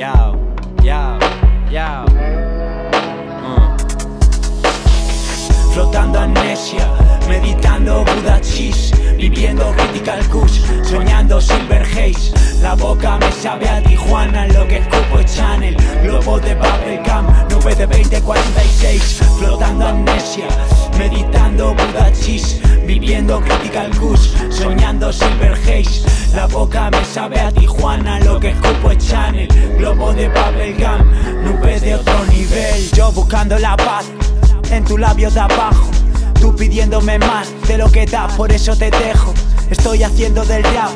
Yao, yao, yao. Uh. Flotando amnesia, meditando Buda viviendo Critical Kush, soñando Silver Haze. La boca me sabe a Tijuana, lo que escupo es Channel, globo de Babel nube de 2046. Flotando amnesia, meditando Buda viviendo Critical Kush, soñando Silver Haze. La boca me sabe a Tijuana, lo que escupo es Channel Globo de Bubblegum Nube de otro nivel Yo buscando la paz En tu labio de abajo Tú pidiéndome más de lo que das, por eso te dejo. Estoy haciendo del rap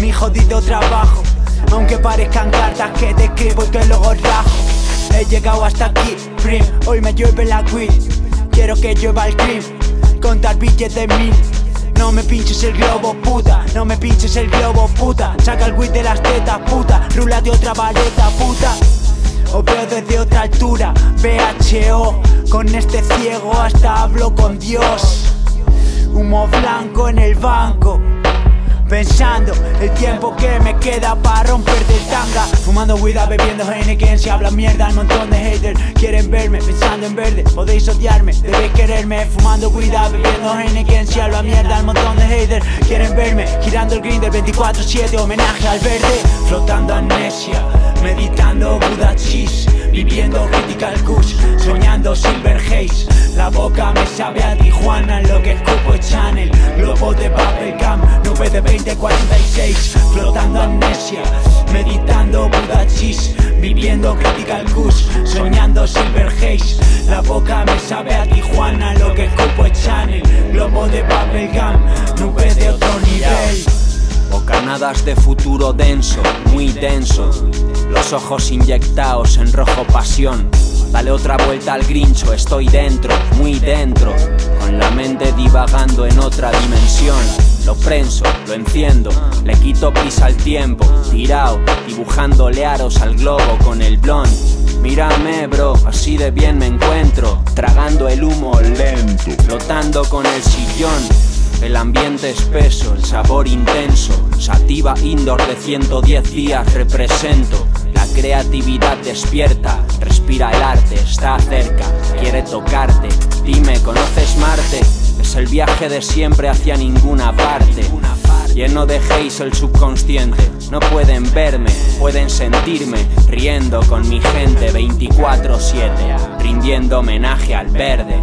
mi jodido trabajo. Aunque parezcan cartas que te escribo y que luego rajo. He llegado hasta aquí, prim, hoy me llueve la weed. Quiero que llueva el cream, contar billetes mil. No me pinches el globo, puta, no me pinches el globo, puta. Saca el weed de las tetas, puta, rula de otra vareta, puta. O veo desde otra altura, BHO Con este ciego hasta hablo con Dios. Humo blanco en el banco Pensando el tiempo que me queda para romperte el tanga. Fumando huida, bebiendo Heineken Si habla mierda, un montón de haters Quieren verme pensando en verde Podéis odiarme, debéis quererme. Fumando huida, bebiendo Heineken Si habla mierda, un montón de haters Quieren verme girando el grinder 24-7 Homenaje al verde Flotando amnesia Meditando Buda Cheese Viviendo Critical Kush Soñando Silver Haze. La boca me sabe a Tijuana Lo que escupo es Channel. Globo de Bubblegum Nube de 2046 Flotando amnesia. Meditando Buda Cheese Viviendo Critical Kush Soñando Silver Haze. La boca me sabe Bocanadas de futuro denso, muy denso. Los ojos inyectados en rojo pasión. Dale otra vuelta al grincho, estoy dentro, muy dentro. Con la mente divagando en otra dimensión. Lo prenso, lo enciendo, le quito prisa al tiempo. Tirao, dibujándole aros al globo con el blond. Mírame, bro, así de bien me encuentro. Tragando el humo lento, flotando con el sillón. El ambiente espeso, el sabor intenso, sativa indoor de 110 días represento. La creatividad despierta, respira el arte, está cerca, quiere tocarte. Dime, ¿conoces Marte? Es el viaje de siempre hacia ninguna parte. Lleno de haze el subconsciente, no pueden verme, pueden sentirme, riendo con mi gente 24-7, rindiendo homenaje al verde.